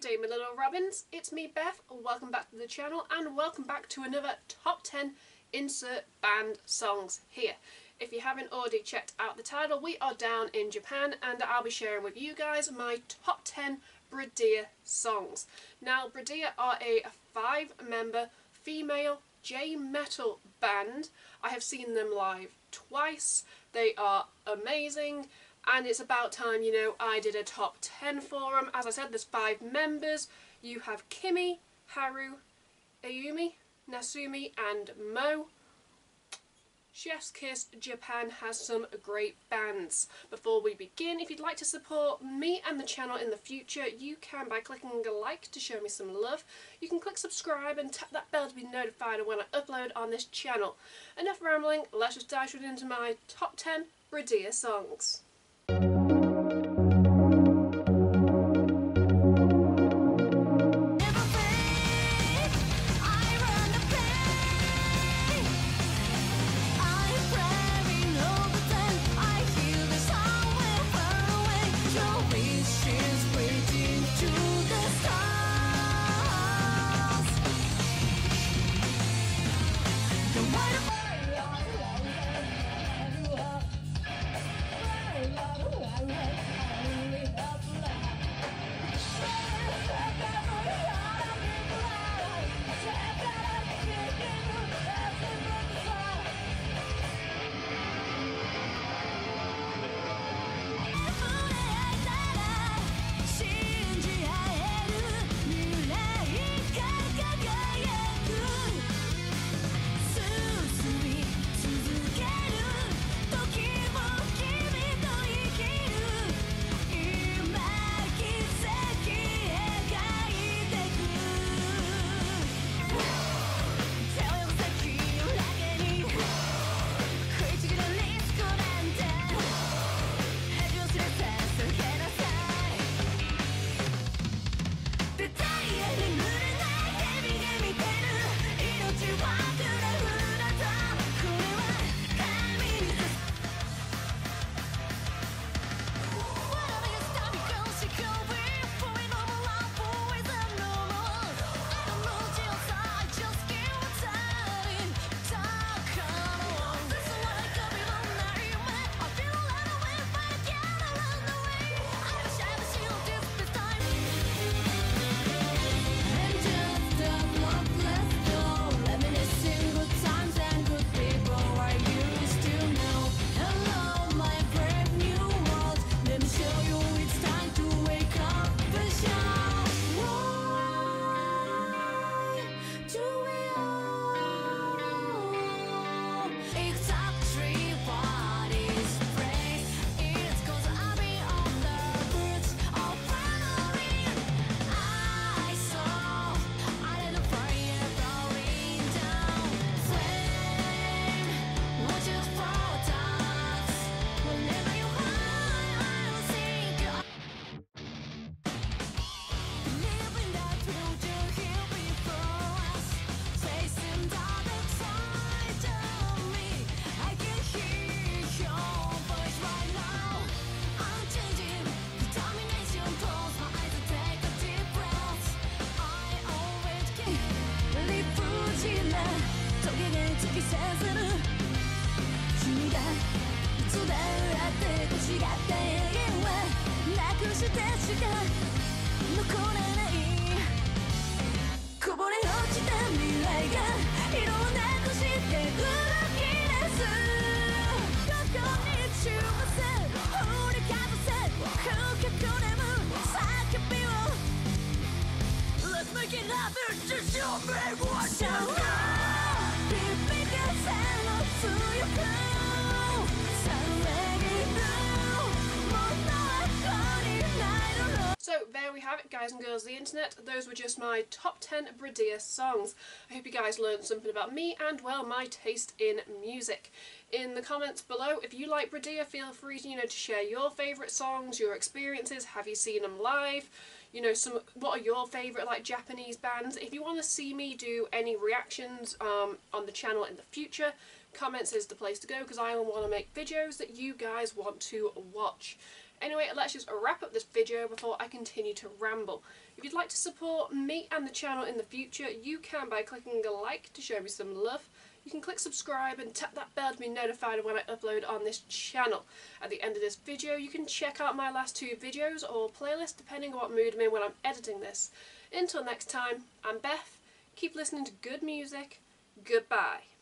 Good day my little robins, it's me Beth, welcome back to the channel and welcome back to another top 10 insert band songs here. If you haven't already checked out the title, we are down in Japan and I'll be sharing with you guys my top 10 Bridear songs. Now Bridear are a five member female J-metal band. I have seen them live twice, they are amazing and it's about time, you know, I did a top 10 for them. As I said, there's five members. You have Kimi, Haru, Ayumi, Natsumi and Moe. Chef's Kiss Japan has some great bands. Before we begin, if you'd like to support me and the channel in the future, you can by clicking a like to show me some love. You can click subscribe and tap that bell to be notified when I upload on this channel. Enough rambling, let's just dive straight into my top 10 Bridear songs. せずる君がいつだって欲しがった永遠はなくしてしか残らないこぼれ落ちた未来が色をなくして動き出すここに注目せ掘りかぶせ空こむ叫びを Let's make what you got. So there we have it guys and girls the internet, those were just my top 10 Bridear songs. I hope you guys learned something about me and well my taste in music. In the comments below if you like Bridear feel free to, you know, to share your favourite songs, your experiences, have you seen them live, you know, some what are your favourite like Japanese bands. If you want to see me do any reactions um, on the channel in the future, comments is the place to go because I want to make videos that you guys want to watch. Anyway, let's just wrap up this video before I continue to ramble. If you'd like to support me and the channel in the future, you can by clicking a like to show me some love. You can click subscribe and tap that bell to be notified of when I upload on this channel. At the end of this video you can check out my last two videos or playlist depending on what mood I'm in when I'm editing this. Until next time, I'm Beth, keep listening to good music, goodbye.